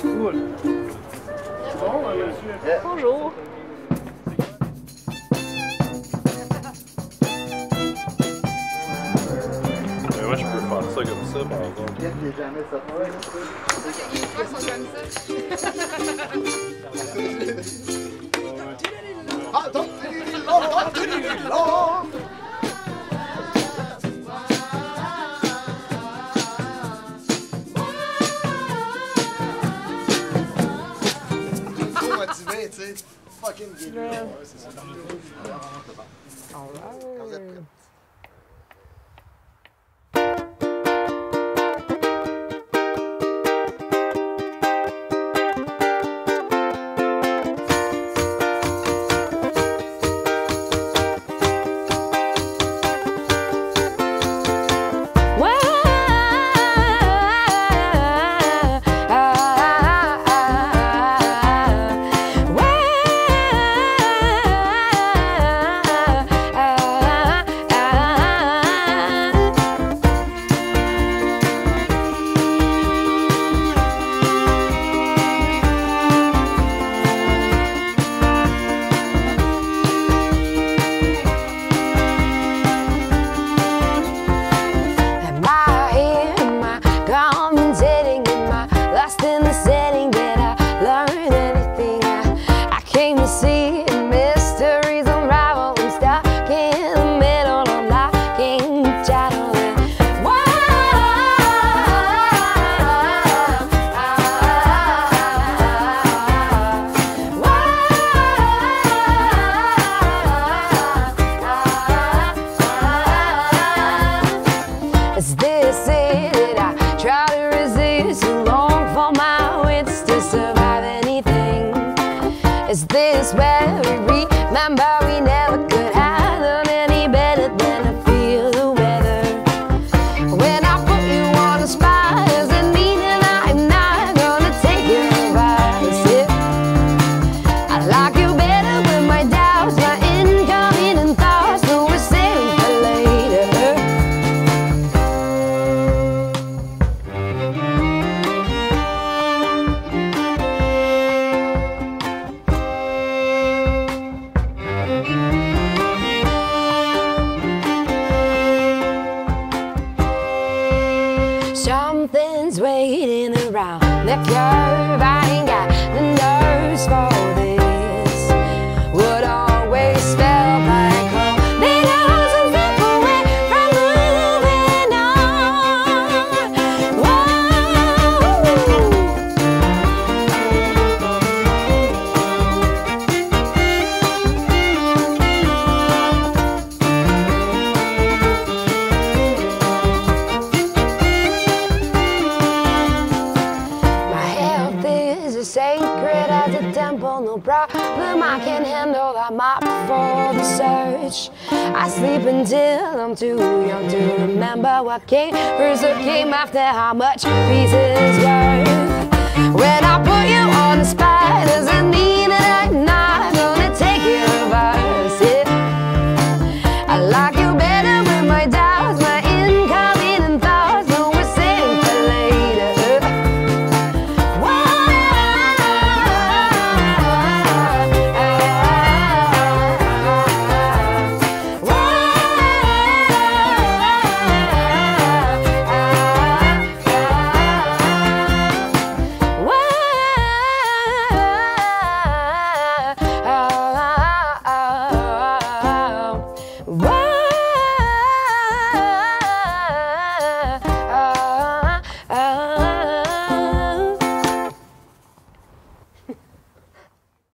Cool. Bonjour. Euh, Mais moi, je peux faire ça comme ça, par exemple. C'est ça sont comme ça. All right. came to see this way. waiting around the curve. I problem. I can handle I'm up for the search. I sleep until I'm too young to remember what came first, came after, how much pieces